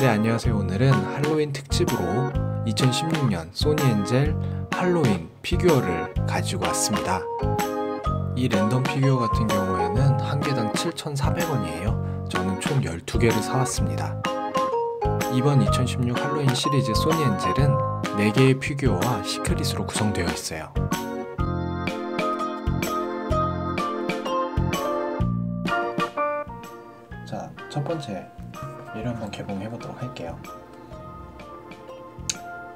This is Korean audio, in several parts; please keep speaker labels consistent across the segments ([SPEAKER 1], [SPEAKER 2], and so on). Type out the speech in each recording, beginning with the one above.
[SPEAKER 1] 네 안녕하세요. 오늘은 할로윈 특집으로 2016년 소니 엔젤 할로윈 피규어를 가지고 왔습니다. 이 랜덤 피규어 같은 경우에는 한 개당 7,400원이에요. 저는 총 12개를 사왔습니다. 이번 2016 할로윈 시리즈 소니 엔젤은 4개의 피규어와 시크릿으로 구성되어 있어요. 자, 첫 번째 얘를 한번 개봉해 보도록 할게요.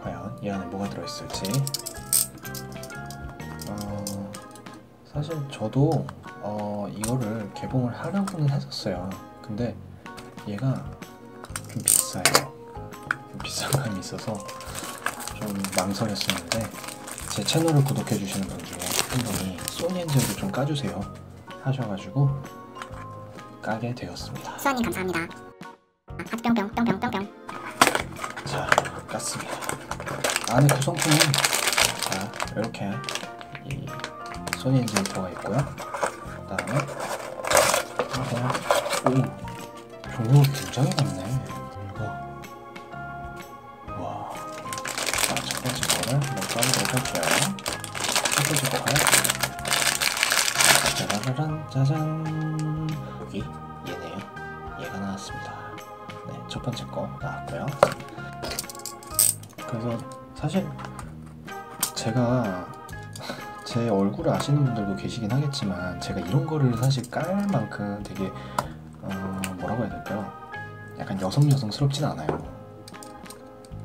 [SPEAKER 1] 과연 이 안에 뭐가 들어있을지. 어, 사실 저도 어, 이거를 개봉을 하려고는 했었어요. 근데 얘가 좀 비싸요. 좀 비싼 감이 있어서 좀 망설였었는데 제 채널을 구독해 주시는 분 중에 한 분이 소니 엔젤을 좀 까주세요 하셔가지고 까게 되었습니다.
[SPEAKER 2] 수아님 감사합니다. 하트 뿅뿅 뿅뿅 뿅뿅.
[SPEAKER 1] 자, 깠습니다. 안에 구성품은 자 이렇게 이 소니 들어가 있고요. 그다음에 이거 오 종류가 굉장히 많네. 이거 와. 자, 첫 번째 거를 한번 까보도록 할게요. 첫 번째 거가 짜라라란 짜잔 여기 얘네요. 얘가 나왔습니다. 네, 첫 번째 거 나왔고요. 그래서 사실 제가 제 얼굴을 아시는 분들도 계시긴 하겠지만 제가 이런 거를 사실 깔 만큼 되게 어, 뭐라고 해야 될까요? 약간 여성 여성스럽진 않아요.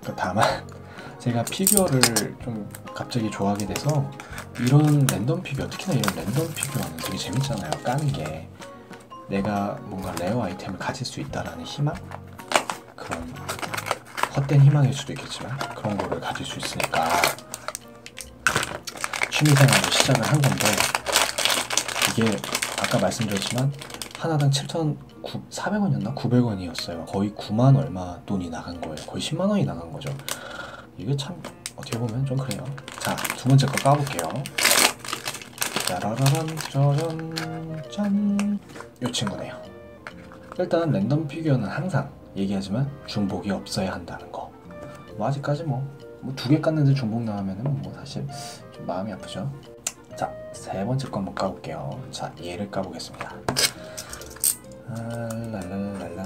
[SPEAKER 1] 그 다만 제가 피규어를 좀 갑자기 좋아하게 돼서 이런 랜덤 피규어 특히나 이런 랜덤 피규어는 되게 재밌잖아요. 까는 게 내가 뭔가 레어 아이템을 가질 수 있다라는 희망 그런 헛된 희망일 수도 있겠지만 그런 거를 가질 수 있으니까 취미생활을 시작을 한 건데 이게 아까 말씀드렸지만 하나당 7,400원이었나 900원이었어요. 거의 9만 얼마 돈이 나간 거예요. 거의 10만 원이 나간 거죠. 이게 참 어떻게 보면 좀 그래요. 자, 두 번째 거 까볼게요. 짜라라란 짜잔 짠. 이 친구네요. 일단 랜덤 피규어는 항상 얘기하지만 중복이 없어야 한다는 거. 뭐 아직까지 뭐뭐 두개 깠는데 중복 나오면은 뭐 사실 좀 마음이 아프죠. 자, 세 번째 거 한번 까볼게요. 자, 얘를 까보겠습니다. 아, 랄랄랄랄랄라.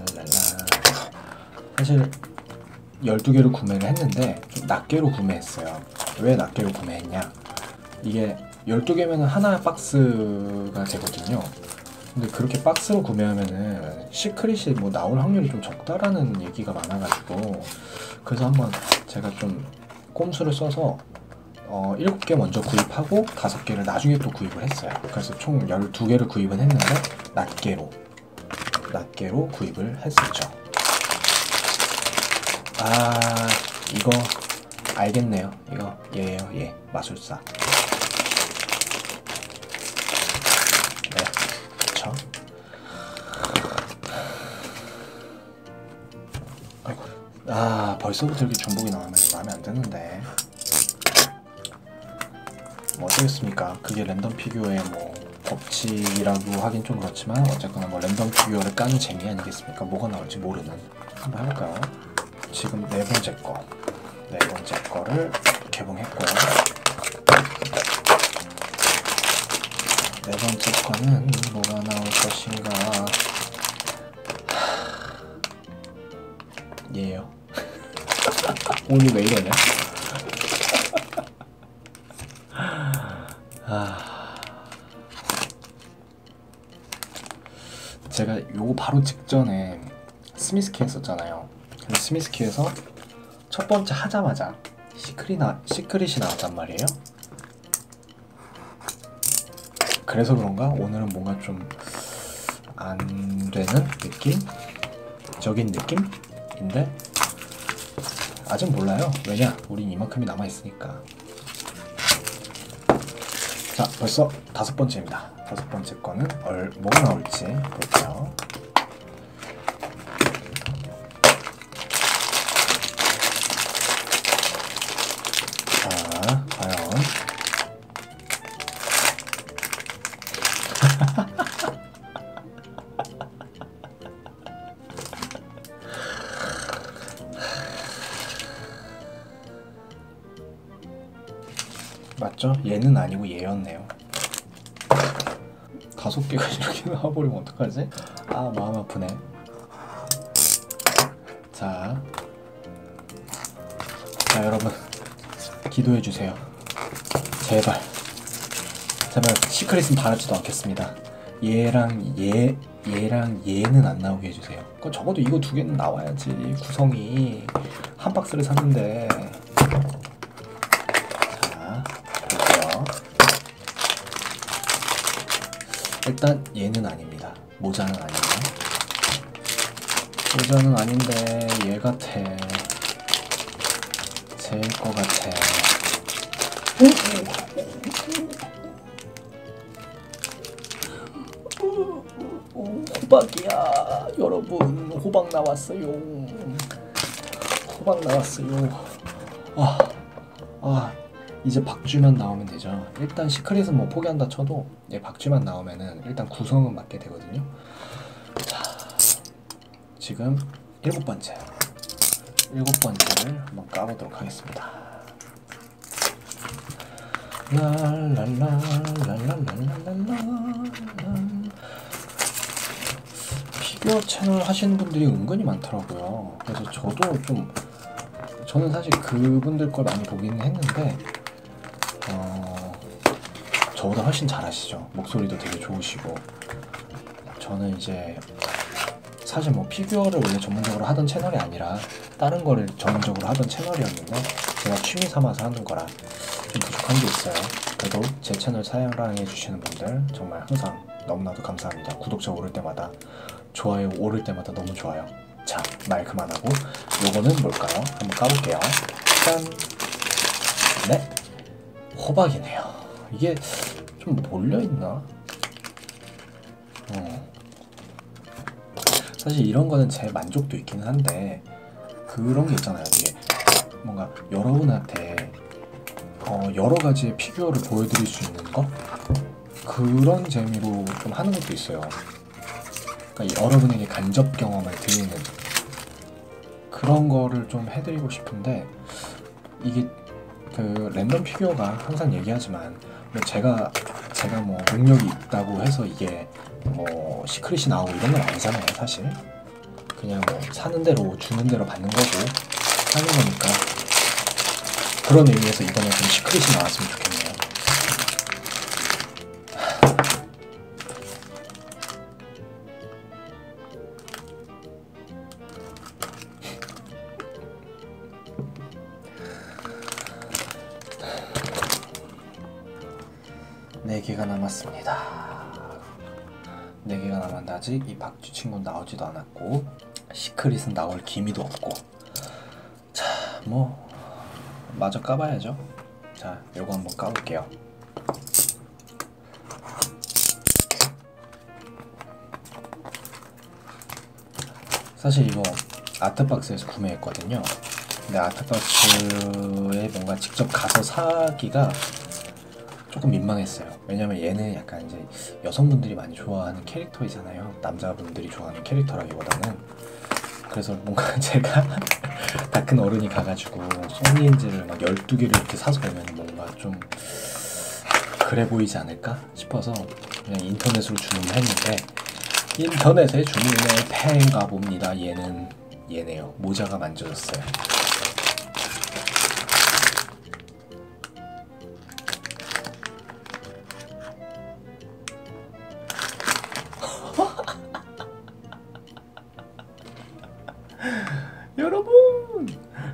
[SPEAKER 1] 사실 12개를 구매를 했는데 좀 낱개로 구매했어요. 왜 낱개로 구매했냐? 이게 12개면 하나의 박스가 되거든요. 근데 그렇게 박스로 구매하면은 시크릿이 뭐 나올 확률이 좀 적다라는 얘기가 많아가지고 그래서 한번 제가 좀 꼼수를 써서 어, 7개 먼저 구입하고 5개를 나중에 또 구입을 했어요. 그래서 총 12개를 구입은 했는데 낱개로 낱개로 구입을 했었죠. 아 이거 알겠네요. 이거 얘예요. 얘 마술사. 아 벌써부터 이렇게 중복이 나오면 마음에 안 드는데. 뭐 어쩌겠습니까? 그게 랜덤 피규어의 뭐 법칙이라고 하긴 좀 그렇지만 어쨌거나 뭐 랜덤 피규어를 까는 재미 아니겠습니까? 뭐가 나올지 모르는. 한번 해볼까요? 지금 네 번째 거, 네 번째 거를 개봉했고요. 네 번째 거는 뭐가 나올 것인가? 얘요. 오늘 왜 이러냐? 아. 제가 요거 바로 직전에 Smiski 했었잖아요. Smiski에서 첫 번째 하자마자 secret 나, secret이 나왔단 말이에요. 그래서 그런가 오늘은 뭔가 좀 안 되는 느낌? 적인 느낌인데 아직 몰라요. 왜냐? 우린 이만큼이 남아 있으니까. 자, 벌써 다섯 번째입니다. 다섯 번째 거는 얼, 뭐가 나올지 볼게요. 맞죠? 얘는 아니고 얘였네요. 다섯 개가 이렇게 나와버리면 어떡하지? 아 마음 아프네. 자, 자 여러분 기도해 주세요. 제발, 제발 시크릿은 바라지도 않겠습니다. 얘랑 얘, 얘랑 얘는 안 나오게 해주세요. 그 적어도 이거 두 개는 나와야지 구성이 한 박스를 샀는데. 일단 얘는 아닙니다. 모자는 아니에요. 모자는 아닌데 얘 같아. 제일 거 같아. 오, 호박이야 여러분 호박 나왔어요 호박 나왔어요 아, 아 이제 박쥐만 나오면 되죠. 일단 시크릿은 뭐 포기한다 쳐도 얘 박쥐만 나오면은 일단 구성은 맞게 되거든요. 자 지금 일곱 번째. 일곱 번째를 한번 까보도록 하겠습니다. 피규어 채널 하시는 분들이 은근히 많더라고요. 그래서 저도 좀 저는 사실 그분들 걸 많이 보기는 했는데 저보다 훨씬 잘하시죠. 목소리도 되게 좋으시고 저는 이제 사실 뭐 피규어를 원래 전문적으로 하던 채널이 아니라 다른 거를 전문적으로 하던 채널이었는데 제가 취미 삼아서 하는 거라 좀 부족한 게 있어요. 그래도 제 채널 사랑해 주시는 분들 정말 항상 너무나도 감사합니다. 구독자 오를 때마다 좋아요 오를 때마다 너무 좋아요. 자, 말 그만하고 요거는 뭘까요? 한번 까볼게요. 짠! 네, 호박이네요. 이게 좀 몰려있나? 어. 사실 이런 거는 제 만족도 있기는 한데 그런 게 있잖아요. 이게 뭔가 여러분한테 어, 여러 가지의 피규어를 보여드릴 수 있는 거 그런 재미로 좀 하는 것도 있어요. 그러니까 여러분에게 간접 경험을 드리는 그런 거를 좀 해드리고 싶은데 이게 그 랜덤 피규어가 항상 얘기하지만 뭐 제가 제가 뭐 능력이 있다고 해서 이게 뭐 secret이 나오고 이런 건 아니잖아요 사실 그냥 뭐 사는 대로 주는 대로 받는 거고 하는 거니까 그런 의미에서 이번에 좀 secret이 나왔으면 좋겠네요. 네 개가 남았습니다. 네 개가 남았는데 아직 이 박쥐 친구는 나오지도 않았고 시크릿은 나올 기미도 없고 자 뭐 마저 까봐야죠. 자 요거 한번 까볼게요. 사실 이거 아트박스에서 구매했거든요. 근데 아트박스에 뭔가 직접 가서 사기가 조금 민망했어요. 왜냐면 얘는 약간 이제 여성분들이 많이 좋아하는 캐릭터이잖아요. 남자분들이 좋아하는 캐릭터라기보다는. 그래서 뭔가 제가 다 큰 어른이 가가지고 소니엔즈를 막 12개를 이렇게 사서 오면 뭔가 좀 그래 보이지 않을까 싶어서 그냥 인터넷으로 주문을 했는데 인터넷에 주문을 팽가 봅니다. 얘는 얘네요. 모자가 만져졌어요.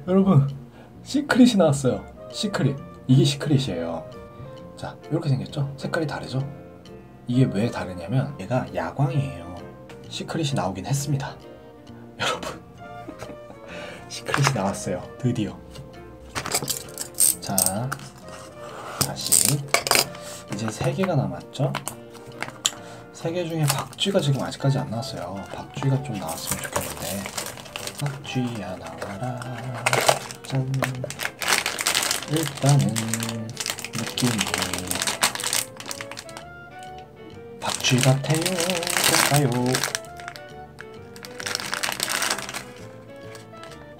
[SPEAKER 1] 여러분, secret이 나왔어요. secret. 이게 secret이에요. 자, 이렇게 생겼죠? 색깔이 다르죠? 이게 왜 다르냐면 얘가 야광이에요. secret이 나오긴 했습니다. 여러분, secret이 나왔어요. 드디어. 자, 다시 이제 세 개가 남았죠? 세개 중에 박쥐가 지금 아직까지 안 나왔어요. 박쥐가 좀 나왔으면 좋겠는데. 박쥐야 나와라. 짠 일단은 느낌이 박쥐 같아요. 볼까요?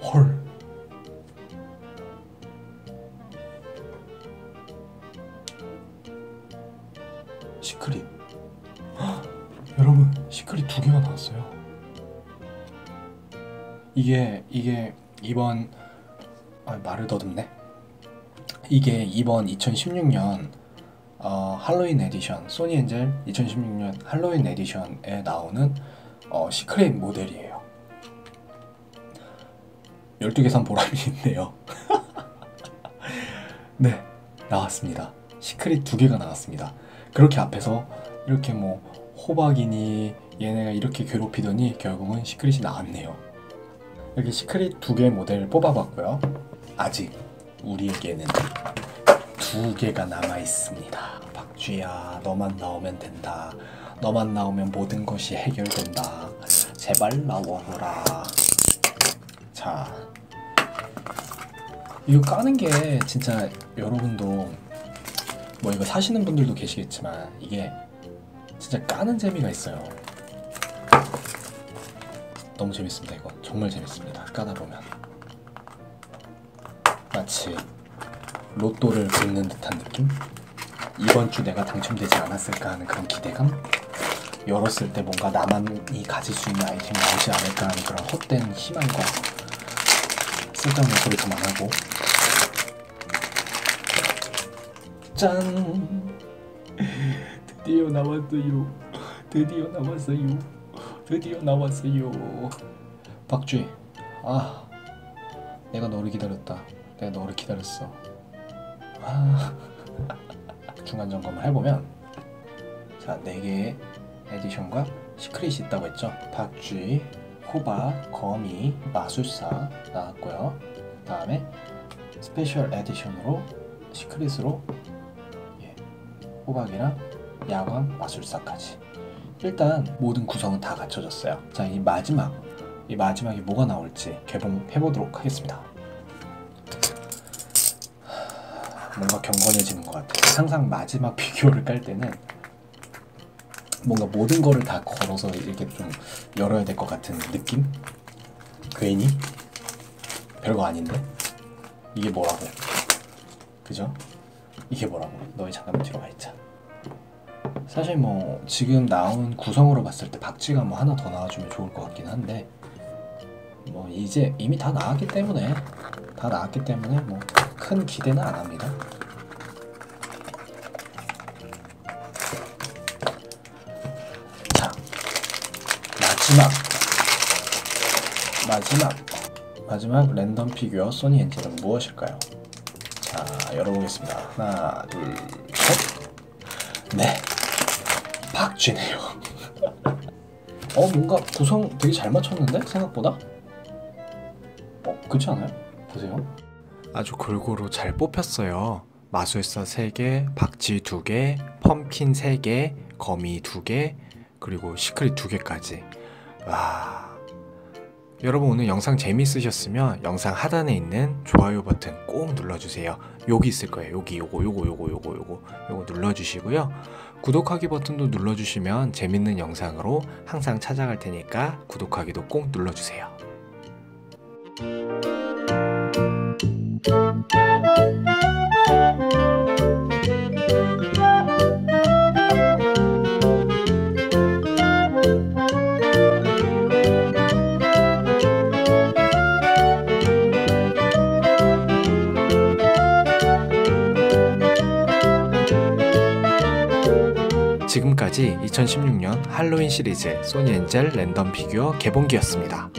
[SPEAKER 1] 헐 시크릿. 여러분 시크릿 두 개가 나왔어요. 이게 이게 이번 말을 더듬네. 이게 이번 2016년 어, 할로윈 edition Sonny Angel 2016년 할로윈 edition에 나오는 어, secret 모델이에요. 12개 산 보람이 있네요. 네, 나왔습니다. secret 두 개가 나왔습니다. 그렇게 앞에서 이렇게 뭐 호박이니 얘네가 이렇게 괴롭히더니 결국은 secret이 나왔네요. 여기 secret 두 개 모델 뽑아봤고요. 아직 우리에게는 두 개가 남아 있습니다. 박쥐야, 너만 나오면 된다. 너만 나오면 모든 것이 해결된다. 제발 나와보라. 자, 이거 까는 게 진짜 여러분도 뭐 이거 사시는 분들도 계시겠지만 이게 진짜 까는 재미가 있어요. 너무 재밌습니다 이거 정말 재밌습니다 까다 보면 마치 로또를 긁는 듯한 느낌? 이번 주 내가 당첨되지 않았을까 하는 그런 기대감? 열었을 때 뭔가 나만이 가질 수 있는 아이템이 나오지 않을까 하는 그런 헛된 희망과 쓸데없는 소리 그만하고. 짠! 드디어 나왔어요. 드디어 나왔어요. 드디어 나왔어요. 박쥐, 아, 내가 너를 기다렸다. 내가 너를 기다렸어. 아, 중간 점검을 해보면, 자, 네 개의 edition과 secret이 있다고 했죠. 박쥐, 호박, 거미, 마술사 나왔고요. 다음에 special edition으로 secret으로 예, 호박이랑 야광, 마술사까지. 일단 모든 구성은 다 갖춰졌어요. 자, 이 마지막, 이 마지막에 뭐가 나올지 개봉해 보도록 하겠습니다. 뭔가 경건해지는 것 같아요. 항상 마지막 피규어를 깔 때는 뭔가 모든 거를 다 걸어서 이렇게 좀 열어야 될 것 같은 느낌? 괜히 별거 아닌데 이게 뭐라고? 그죠? 이게 뭐라고? 너희 잠깐만 뒤로 가 있자. 사실 뭐 지금 나온 구성으로 봤을 때 박쥐가 뭐 하나 더 나와주면 좋을 것 같긴 한데 뭐 이제 이미 다 나왔기 때문에 다 나왔기 때문에 뭐 큰 기대는 안 합니다. 마지막 마지막 마지막 랜덤 피규어 소니 엔진은 무엇일까요? 자 열어보겠습니다. 하나 둘 셋. 네 박쥐네요. 어 뭔가 구성 되게 잘 맞췄는데 생각보다? 어 그렇지 않아요? 보세요. 아주 골고루 잘 뽑혔어요. 마술사 3개, 박쥐 2개, 펌킨 3개, 거미 2개, 그리고 시크릿 2개까지. 와. 여러분 오늘 영상 재미있으셨으면 영상 하단에 있는 좋아요 버튼 꼭 눌러주세요. 여기 있을 거예요. 여기 요거 요거 요거 요거 요거 요거 눌러주시고요. 구독하기 버튼도 눌러주시면 재밌는 영상으로 항상 찾아갈 테니까 구독하기도 꼭 눌러주세요. 지금까지 2016년 할로윈 시리즈 소니 엔젤 랜덤 피규어 개봉기였습니다.